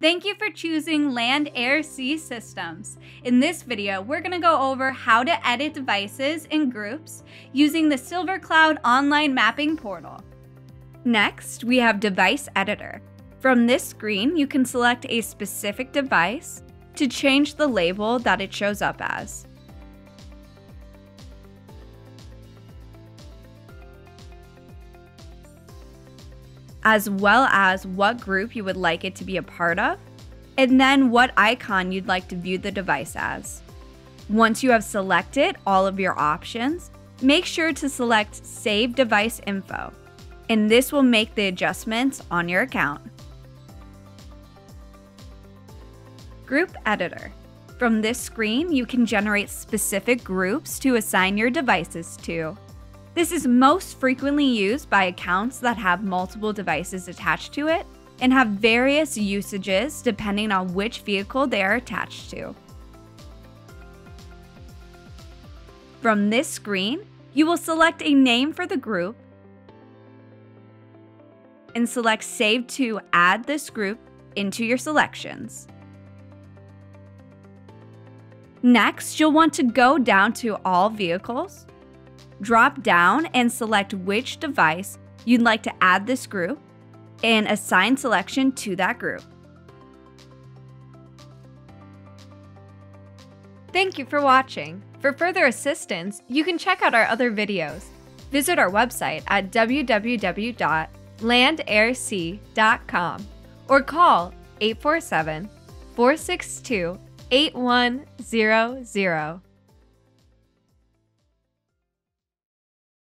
Thank you for choosing Land Air Sea Systems. In this video, we're going to go over how to edit devices in groups using the SilverCloud online mapping portal. Next, we have Device Editor. From this screen, you can select a specific device to change the label that it shows up as. As well as what group you would like it to be a part of, and then what icon you'd like to view the device as. Once you have selected all of your options, make sure to select Save Device Info, and this will make the adjustments on your account. Group Editor. From this screen, you can generate specific groups to assign your devices to. This is most frequently used by accounts that have multiple devices attached to it and have various usages depending on which vehicle they are attached to. From this screen, you will select a name for the group and select Save to add this group into your selections. Next, you'll want to go down to All Vehicles drop down and select which device you'd like to add this group and assign selection to that group. Thank you for watching. For further assistance, you can check out our other videos. Visit our website at www.landairsea.com or call 847 462 8100.